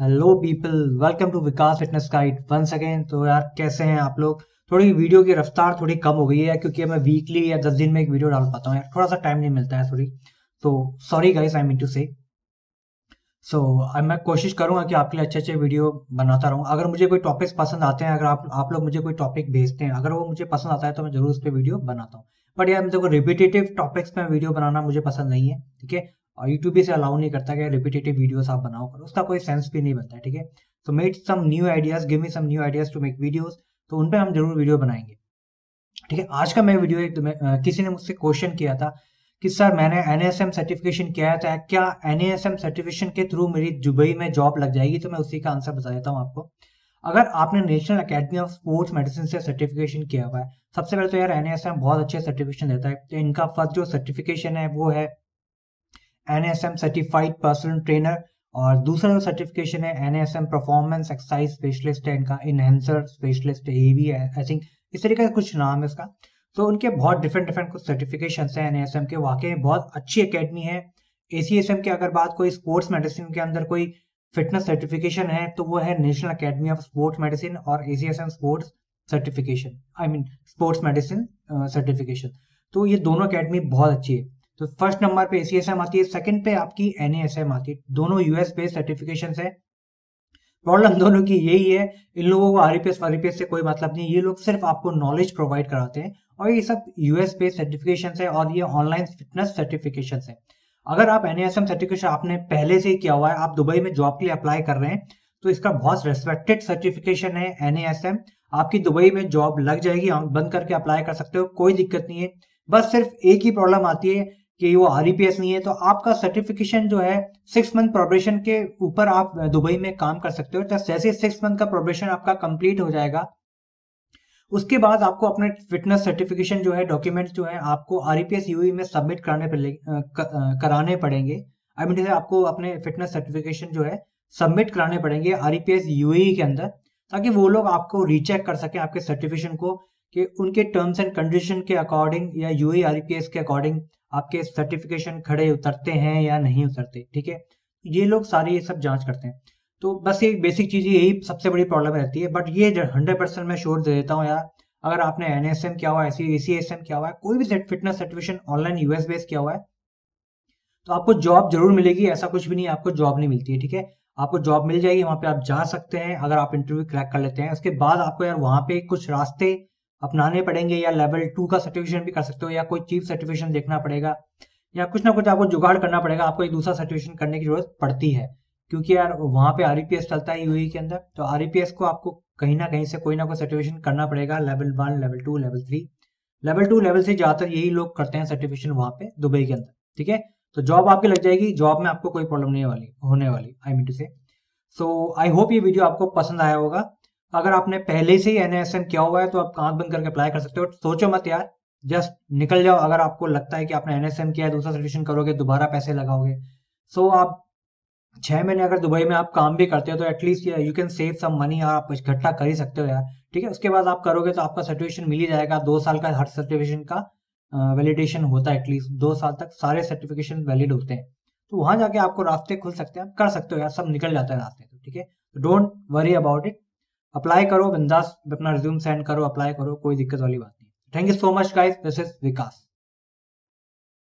Hello people welcome to Vikas fitness guide once again तो यार, कैसे हैं आप लोग? थोड़ी वीडियो की रफ्तार थोड़ी कम हो गई है क्योंकि मैं वीकली या दस दिन में एक वीडियो डाल पाता हूँ यार। थोड़ा सा टाइम नहीं मिलता है थोड़ी। तो sorry guys I mean to say so मैं कोशिश करूँगा कि आपके लिए अच्छे अच्छे वीडियो बनाता रहूँ। अगर मुझे कोई टॉपिक्स पसंद आते हैं, अगर आप आप लोग मुझे कोई टॉपिक भेजते हैं, अगर वो मुझे पसंद आता है तो मैं ज़रूर उस पर वीडियो बनाता हूँ। बट यार देखो रिपीटेटिव टॉपिक्स में वीडियो बनाना मुझे पसंद नहीं है, ठीक है? यूट्यूब भी से अलाउ नहीं करता कि रिपीटेटिव वीडियोस आप बनाओ करो, उसका कोई सेंस भी नहीं बनता है, ठीक है? तो make some new ideas give me some new ideas to make videos तो उन पर हम ज़रूर वीडियो बनाएँगे, ठीक है? आज का मैं वीडियो एक तो किसी ने मुझसे क्वेश्चन किया था कि, सर, मैंने एनएसएम सर्टिफिकेशन किया था क्या एनएसएम सर्टिफिकेशन के थ्रू मेरी दुबई में जॉब लग जाएगी? तो मैं उसी का आंसर बता देता हूँ आपको। अगर आपने National Academy of Sports Medicine से सर्टिफिकेशन किया हुआ है, सबसे पहले तो यार एनएसएम बहुत अच्छे सर्टिफिकेशन देता है तो इनका फ़र्स्ट जो सर्टिफिकेशन है वो है N S M certified personal trainer और दूसरा जो सर्टिफिकेशन है N S M performance exercise specialist है इनका इनहेंसर स्पेशलिस्ट ए वी है आई थिंक इस तरीके का कुछ नाम है इसका। तो उनके बहुत डिफरेंट डिफरेंट कुछ सर्टिफिकेशन है एन एस एम के, वाकई बहुत अच्छी अकेडमी है। ए सी एस एम की अगर बात कोई स्पोर्ट्स मेडिसिन के अंदर कोई फिटनेस सर्टिफिकेशन है तो वो है national academy of sports medicine और A C S M sports certification I mean sports medicine certification तो ये दोनों अकेडमी बहुत अच्छी है। तो फ़र्स्ट नंबर पे एसीएसएम आती है सेकंड पे आपकी एनएसएम आती है। दोनों यूएस बेस्ड सर्टिफिकेशन है। प्रॉब्लम दोनों की यही है, इन लोगों को आरपीएस वारीपीएस से कोई मतलब नहीं ये लोग सिर्फ़ आपको नॉलेज प्रोवाइड कराते हैं और ये सब यूएस बेस्ड सर्टिफिकेशन है और ये ऑनलाइन फिटनेस सर्टिफिकेशन है। अगर आप एनएसएम सर्टिफिकेशन आपने पहले से ही किया हुआ है, आप दुबई में जॉब के लिए अप्लाई कर रहे हैं तो इसका बहुत रेस्पेक्टेड सर्टिफिकेशन है एनएसएम आपकी दुबई में जॉब लग जाएगी बंद करके अप्लाई कर सकते हो, कोई दिक्कत नहीं है। बस सिर्फ़ एक ही प्रॉब्लम आती है कि वो आरईपीएस नहीं है तो आपका सर्टिफिकेशन जो है सिक्स मंथ प्रोबेशन के ऊपर आप दुबई में काम कर सकते हो। तो जैसे सिक्स मंथ का प्रोबेशन आपका कंप्लीट हो जाएगा, उसके बाद आपको अपने फिटनेस सर्टिफिकेशन जो है डॉक्यूमेंट जो है, आपको आर यूई में सबमिट कराने पड़े कराने पड़ेंगे। आई मीन जैसे आपको अपने फिटनेस सर्टिफिकेशन जो है सबमिट कराने पड़ेंगे आर यूई के अंदर, ताकि वो लोग आपको रीचेक कर सके आपके सर्टिफिकेशन को, कि उनके टर्म्स एंड कंडीशन के अकॉर्डिंग या यूई आरपीएस के अकॉर्डिंग आपके सर्टिफिकेशन खड़े उतरते हैं या नहीं उतरते, ठीक है? ये लोग सारी ये सब जाँच करते हैं। तो बस ये बेसिक चीज़ यही सबसे बड़ी प्रॉब्लम रहती है बट ये हंड्रेड परसेंट मैं श्योर दे देता हूँ यार, अगर आपने एनएसएम किया हुआ है एसीएसएम किया हुआ है, कोई भी fitness certification online US base किया हुआ है तो आपको जॉब ज़रूर मिलेगी, ऐसा कुछ भी नहीं आपको जॉब नहीं मिलती है, ठीक है? आपको जॉब मिल जाएगी, वहाँ पे आप जा सकते हैं, अगर आप इंटरव्यू क्रैक कर लेते हैं, उसके बाद आपको यार वहाँ पे कुछ रास्ते अपनाने पड़ेंगे या लेवल टू का सर्टिफिकेशन भी कर सकते हो या कोई चीफ सर्टिफिकेशन देखना पड़ेगा या कुछ ना कुछ आपको जुगाड़ करना पड़ेगा, आपको एक दूसरा सर्टिफिकेशन करने की ज़रूरत पड़ती है। क्योंकि यार वहाँ पे आर चलता है यूई के अंदर तो आर को आपको कहीं ना कहीं से कोई ना कोई सर्टिफिकेशन करना पड़ेगा level one level two level three level two level से ज़्यादातर यही लोग करते हैं सर्टिफिकेशन वहाँ पे दुबई के अंदर, ठीक है? तो जॉब आपकी लग जाएगी जॉब में आपको कोई प्रॉब्लम नहीं वाली, होने वाली आई mean to say so I hope ये वीडियो आपको पसंद आया होगा। अगर आपने पहले से ही एनएसएम किया हुआ है तो आप आँख बंद करके अप्लाई कर सकते हो। सोचो मत यार जस्ट निकल जाओ। अगर आपको लगता है कि आपने एनएसएम किया है दूसरा सर्टिफिकेशन करोगे दोबारा पैसे लगाओगे। सो so, आप छह महीने अगर दुबई में आप काम भी करते हो तो at least you can save some money और आप इकट्ठा कर ही सकते हो यार। ठीक है? उसके बाद आप करोगे तो आपका सर्टिफिकेशन मिल ही जाएगा। दो साल का हर सर्टिफिकेशन का वैलिडेशन होता है एटलीस्ट दो साल तक सारे सर्टिफिकेशन वैलिड होते हैं। तो वहाँ जाके आपको रास्ते खुल सकते हैं कर सकते हो यार सब निकल जाता है रास्ते तो ठीक है? Don't worry about it apply करो, बिंदास अपना रिज्यूम सेंड करो अप्लाई करो, कोई दिक्कत वाली बात नहीं। Thank you so much guys this is Vikas